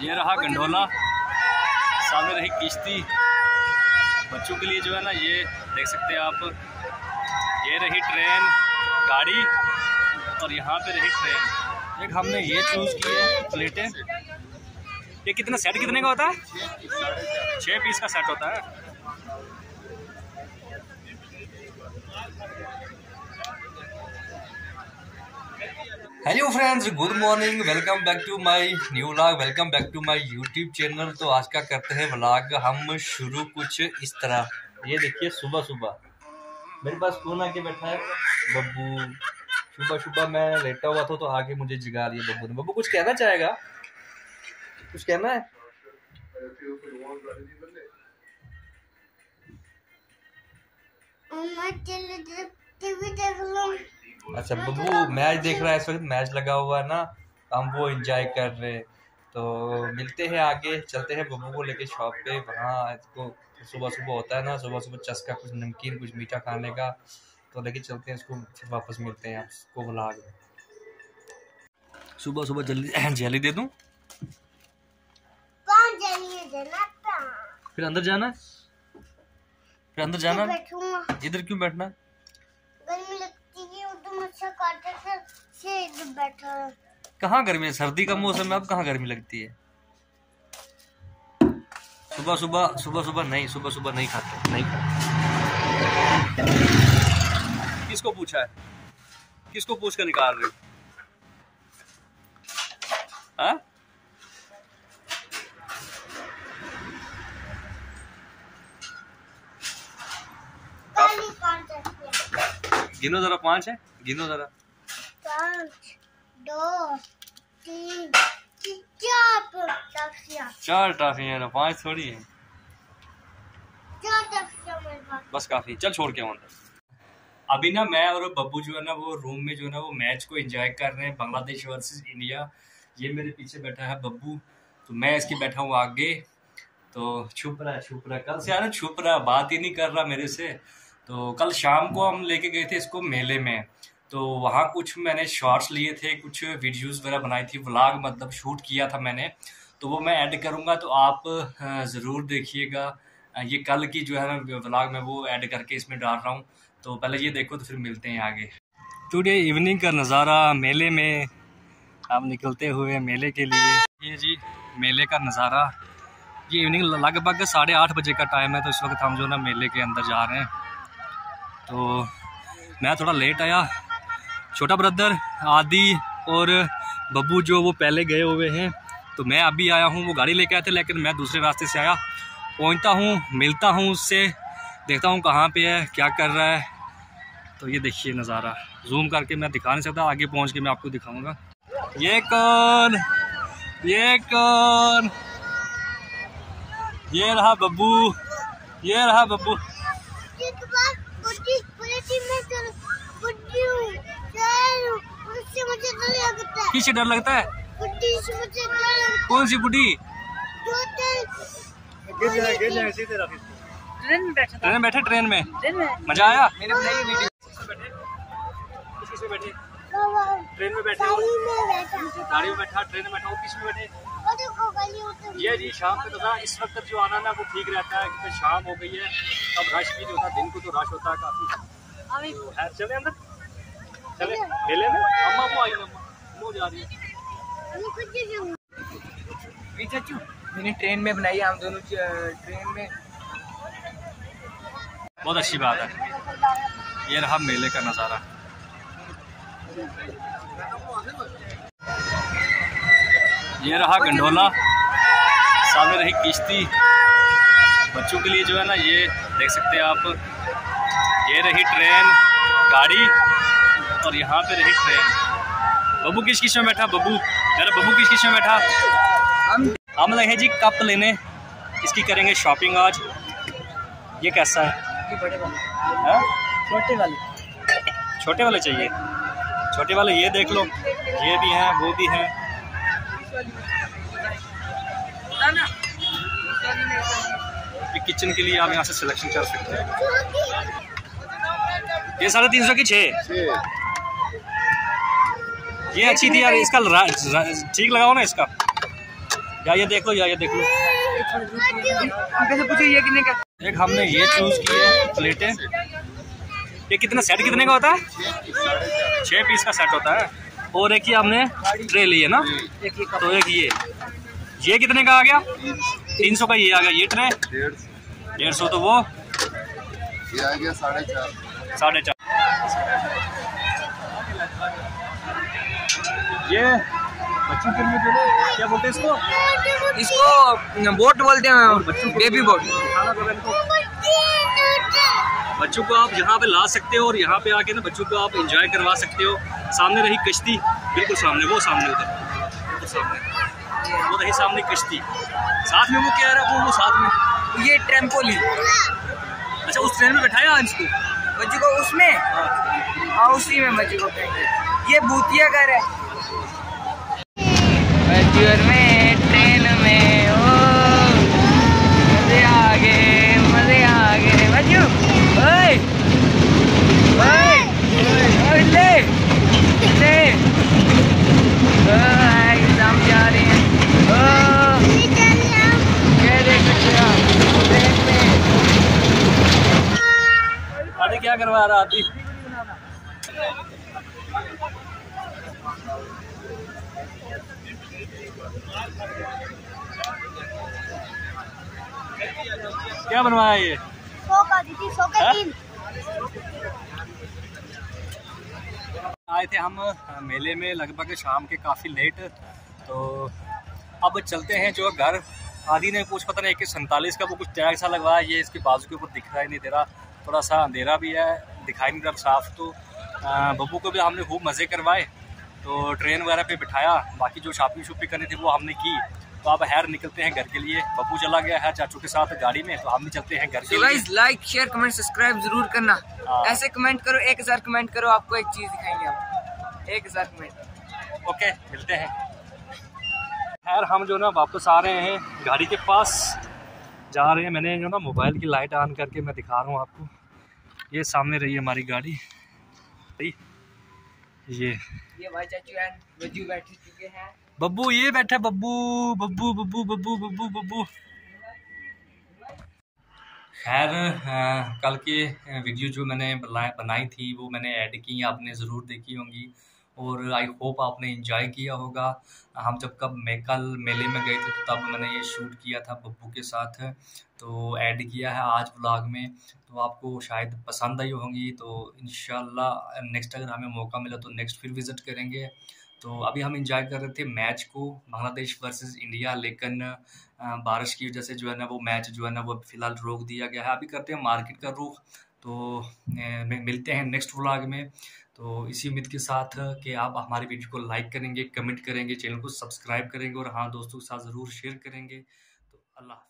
ये रहा गंडोला सामने रही किश्ती। बच्चों के लिए जो है ना, ये देख सकते हैं आप। ये रही ट्रेन, गाड़ी, और यहाँ पे रही ट्रेन। एक हमने ये चूज़ की है प्लेटें ये कितना सेट कितने का होता है? छः पीस का सेट होता है। Hello friends good morning welcome back to my new vlog welcome back to my YouTube channel तो आज का करते हैं व्लॉग हम शुरू कुछ इस तरह। ये देखिए, सुबह सुबह। मेरे पास कौन आके बैठा है, बब्बू। सुबह सुबह मैं लेटा हुआ था तो आके मुझे जगा लिया बब्बू ने। बब्बू, कुछ कहना चाहेगा? कुछ कहना है? टीवी देख अच्छा बब्बू मैच देख रहा है इस वक्त मैच लगा हुआ है ना हम वो एंजॉय कर रहे हैं। तो मिलते हैं आगे चलते हैं बब्बू को लेके शॉप पे वहाँ इसको सुबह सुबह होता है ना सुबह सुबह चस्का कुछ नमकीन कुछ मीठा खाने का तो लेके चलते हैं इसको फिर वापस मिलते हैं आपको बुला के सुबह सुबह जल्दी जल्दी दे दूँ? फिर अंदर जाना? फिर अंदर जाना? इधर क्यों बैठना? है? है तो से बैठा। कहाँ गर्मी है? सर्दी का मौसम है अब कहाँ गर्मी लगती है? सुबह सुबह सुबह सुबह नहीं सुबह सुबह नहीं खाते नहीं खाते। किसको पूछा है? किसको पूछ कर निकाल रहे हो? हाँ? गिनो जरा पाँच है। गिनो जरा पाँच दो तीन चार टाफी है ना पाँच थोड़ी है। बस काफ़ी चल छोड़ के अंदर अभी ना मैं और बब्बू जो है ना वो रूम में जो है ना वो मैच को एंजॉय कर रहे हैं बांग्लादेश वर्सेस इंडिया ये मेरे पीछे बैठा है बब्बू तो मैं इसके बैठा हूँ आगे। तो छुप रहा है छुप रहा है कल से यार छुप रहा है बात ही नहीं कर रहा मेरे से। तो कल शाम को हम लेके गए थे इसको मेले में। तो वहाँ कुछ मैंने शॉर्ट्स लिए थे, कुछ वीडियोस वगैरह बनाई थी, व्लॉग मतलब शूट किया था मैंने। तो वो मैं ऐड करूँगा तो आप ज़रूर देखिएगा। ये कल की जो है ना व्लॉग मैं वो ऐड करके इसमें डाल रहा हूँ। तो पहले ये देखो तो फिर मिलते हैं आगे। टुडे इवनिंग का नज़ारा मेले में, आप निकलते हुए मेले के लिए। ये जी, मेले का नज़ारा। ये इवनिंग लगभग साढ़े आठ बजे का टाइम है तो इस वक्त हम जो ना मेले के अंदर जा रहे हैं। तो मैं थोड़ा लेट आया छोटा ब्रदर, आदि और बब्बू जो वो पहले गए हुए हैं तो मैं अभी आया हूँ, वो गाड़ी लेके आए थे, लेकिन मैं दूसरे रास्ते से आया। पहुँचता हूँ, मिलता हूँ उससे, देखता हूँ कहाँ पे है, क्या कर रहा है। तो ये देखिए नज़ारा। जूम करके मैं दिखा नहीं सकता, आगे पहुँच के मैं आपको दिखाऊँगा। ये कौन? ये कौन? ये रहा बब्बू। ये रहा बब्बू एक बार बुद्धि पूरी टीम में चल बुद्धि हूँ चल उससे मुझे डर किससे डर लगता है? से डर लगता है कौन सी बुढ़ी जो ट्रेन में बैठे ट्रेन में मज़ा आया? मैंने बनाई वीडियो। किसमें बैठे? ट्रेन में बैठे गाड़ी में बैठा। गाड़ी में बैठा ट्रेन में बैठा हो? किसमें बैठे? ये जी शाम पे तो ना इस वक्त जो आना ना वो ठीक रहता है क्योंकि शाम हो गई है। अब रश भी नहीं होता दिन को तो रश होता है काफ़ी। तो चले अंदर। चले। मेले में? अम्मा वो आई अम्मा। मैंने ट्रेन में बनाई हम दोनों ट्रेन में। बहुत अच्छी बात है। ये रहा मेले का नज़ारा। ये रहा गंडोला। सामने रही किश्ती। बच्चों के लिए जो है ना, ये देख सकते हैं आप। ये रही ट्रेन गाड़ी। और यहाँ पे रही ट्रेन बब्बू किस किसमें बैठा? बब्बू मेरा बब्बू किस किसमें बैठा? हम हम लगे जी कप लेने। इसकी करेंगे शॉपिंग आज। ये कैसा है? बड़े वाले। हाँ? छोटे वाले। छोटे वाले चाहिए। छोटे वाले ये देख लो। ये भी हैं वो भी हैं। किचन के लिए आप यहाँ से सिलेक्शन कर सकते हैं। ये साढ़े तीन सौ की छः ये अच्छी थी यार इसका ठीक लगाओ ना इसका। या ये देख लो या ये देख लो। पूछो ये कितने का? एक हमने ये चूज़ की है प्लेटें। ये कितना सेट कितने का होता है? छः पीस का सेट होता है। और एक ही हमने ट्रे ली है ना? तो एक ये। ये कितने का आ गया? तीन सौ का ये आ गया ये ट्रे डेढ़ सौ। डेढ़ सौ तो वो। ये आ गया साढ़े चार। साढ़े चार। ये बच्चों के लिए जो है, क्या बोलते हैं इसको? इसको बोट बोलते हैं बेबी बोट। बच्चों को आप यहाँ पे ला सकते हो और यहाँ पे आके ना बच्चों को आप एंजॉय करवा सकते हो। सामने रही कश्ती बिल्कुल सामने वो सामने उधर बिल्कुल सामने वो रही सामने कश्ती। साथ में वो क्या रहा वो वो साथ में। ये ट्रेम्पोली अच्छा उस ट्रेन में बैठाया इसको? बच्चों को उसमें? हाँ। उसी में बच्चों को ये भूतिया घर है बच्चों में ट्रेन में ओ मज़े आ गए मज़े आ गए बच्चों ओए ओए ओए ले ले ओ एग्ज़ाम जा रहे हैं ओ ये देख सकते हो आप ट्रेन में क्या रहा आदि क्या बनवाया ये? सौ का दी थी के हाँ? तीन आए थे हम मेले में लगभग शाम के काफ़ी लेट तो अब चलते हैं जो घर। आदि ने कुछ पता नहीं कि सैंतालीस का वो कुछ टैग सा लगवाया ये इसके बाजू के ऊपर दिख रहा ही नहीं दे रहा। थोड़ा सा अंधेरा भी है दिखाई नहीं रहा साफ़ तो बब्बू को भी हमने खूब मज़े करवाए तो ट्रेन वगैरह पे बिठाया बाकी जो शॉपिंग शॉपिंग करनी थी वो हमने की तो अब हैर निकलते हैं घर के लिए। बब्बू चला गया है चाचू के साथ गाड़ी में तो हम भी चलते हैं घर के तो लिए। लाइक शेयर कमेंट सब्सक्राइब ज़रूर करना। हाँ। ऐसे कमेंट करो एक हज़ार कमेंट करो आपको एक चीज़ दिखाएँगे हम। एक हज़ार कमेंट ओके मिलते हैं। खैर हम जो ना वापस आ रहे हैं गाड़ी के पास। जा रहे हैं मैंने जो ना मोबाइल की लाइट ऑन करके मैं दिखा रहा हूँ आपको। ये सामने रही हमारी गाड़ी। भाई ये। ये भाई चाचू एंड बज्जू बैठ चुके हैं। बब्बू ये बैठे बब्बू। बब्बू बब्बू बब्बू बब्बू बब्बू। खैर कल की वीडियो जो मैंने बनाई थी वो मैंने ऐड की आपने ज़रूर देखी होंगी। और आई होप आपने इंजॉय किया होगा। हम जब कब मैं कल मेले में गए थे तो तब मैंने ये शूट किया था बब्बू के साथ। तो ऐड किया है आज व्लॉग में। तो आपको शायद पसंद आई होंगी। तो इन नेक्स्ट अगर हमें मौका मिला तो नेक्स्ट फिर विज़िट करेंगे। तो अभी हम इंजॉय कर रहे थे मैच को, बांग्लादेश वर्सेस इंडिया लेकिन बारिश की वजह से जो है ना, वो मैच जो है ना, वो फ़िलहाल रोक दिया गया है। अभी करते हैं मार्केट का रुख। तो मिलते हैं नेक्स्ट व्लॉग में। तो इसी उम्मीद के साथ कि आप हमारे वीडियो को लाइक करेंगे, कमेंट करेंगे, चैनल को सब्सक्राइब करेंगे और हाँ दोस्तों के साथ ज़रूर शेयर करेंगे तो अल्लाह।